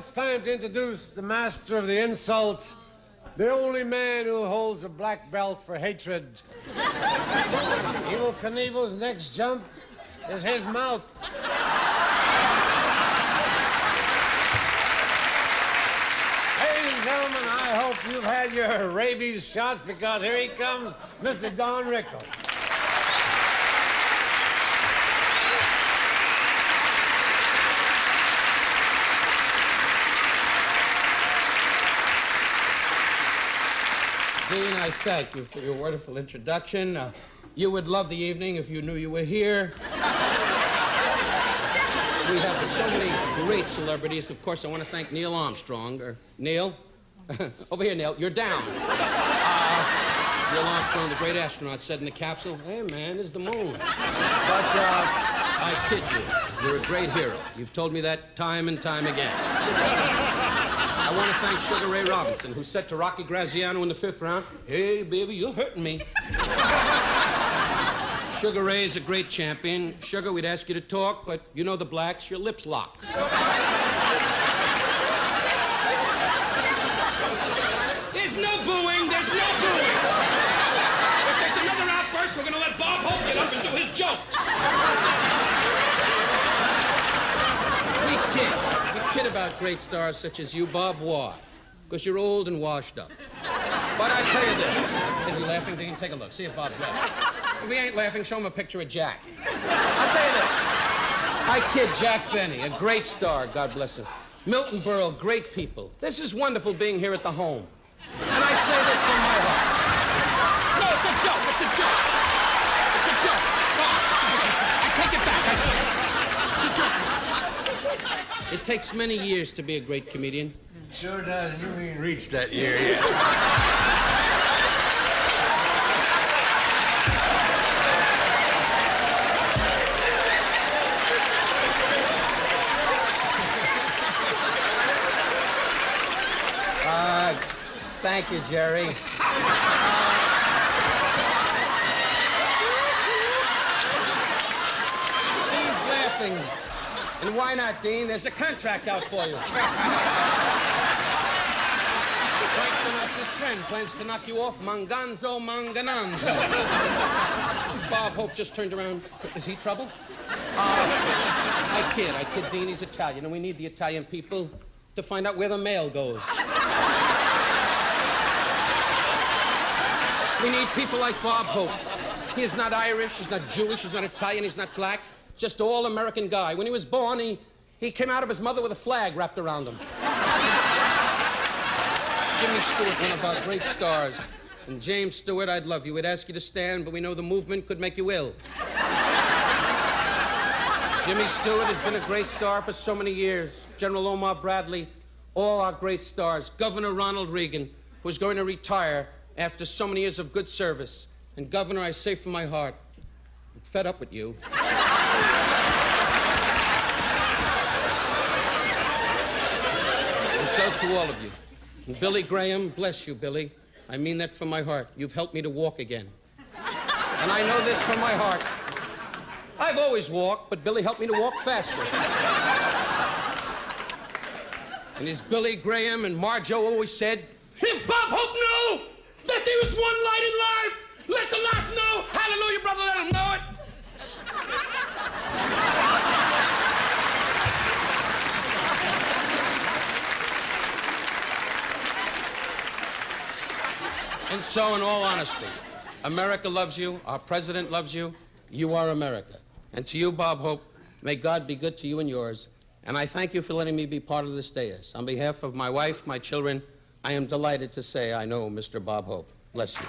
it's time to introduce the master of the insult, the only man who holds a black belt for hatred. Evel Knievel's next jump is his mouth. Ladies and gentlemen, I hope you've had your rabies shots because here he comes, Mr. Don Rickles. Dean, I thank you for your wonderful introduction. Uh, you would love the evening if you knew you were here. we have so many great celebrities. Of course, I want to thank Neil Armstrong. Or Neil, over here, Neil. You're down. Uh, Neil Armstrong, the great astronaut, said in the capsule, "Hey, man, is the moon." But uh, I kid you. You're a great hero. You've told me that time and time again. I want to thank Sugar Ray Robinson, who said to Rocky Graziano in the fifth round, Hey, baby, you're hurting me. Sugar Ray's a great champion. Sugar, we'd ask you to talk, but you know the blacks, your lips lock. There's no booing, there's no booing. If there's another outburst, we're gonna let Bob Hope get up and do his jokes. We kid. We kid about great stars such as you, Bob. Why? Because you're old and washed up. But I tell you this. Is he laughing? Dean? Take a look. See if Bob's laughing. If he ain't laughing, show him a picture of Jack. I'll tell you this. I kid Jack Benny, a great star, God bless him. Milton Berle, great people. This is wonderful being here at the home. And I say this from my heart. No, it's a joke. It's a joke. It's a joke. Bob, it's a joke. I take it back. I say it. It's a joke. It takes many years to be a great comedian. Sure does. You ain't reached that year yet. Uh, thank you, Jerry. Dean's laughing. And why not, Dean? There's a contract out for you. Frank Sinatra's friend plans to knock you off Manganzo Mangananzo. Bob Hope just turned around. Is he trouble? Uh, I kid. I kid Dean. He's Italian, and we need the Italian people to find out where the mail goes. We need people like Bob Hope. He is not Irish, he's not Jewish, he's not Italian, he's not black. Just all American guy. When he was born, he, he came out of his mother with a flag wrapped around him. Jimmy Stewart, one of our great stars. And James Stewart, I'd love you. We'd ask you to stand, but we know the movement could make you ill. Jimmy Stewart has been a great star for so many years. General Omar Bradley, all our great stars. Governor Ronald Reagan, who's going to retire after so many years of good service. And Governor, I say from my heart, I'm fed up with you. And so to all of you. Billy Graham, bless you, Billy. I mean that from my heart. You've helped me to walk again. And I know this from my heart. I've always walked, but Billy helped me to walk faster. And as Billy Graham and Marjoe always said, if Bob Hope knew that there was one light in life, let the life know. Hallelujah, brother, let him know it. So, in all honesty, America loves you, our president loves you, you are America. And to you, Bob Hope, may God be good to you and yours. And I thank you for letting me be part of this dais. On behalf of my wife, my children, I am delighted to say I know Mr. Bob Hope. Bless you.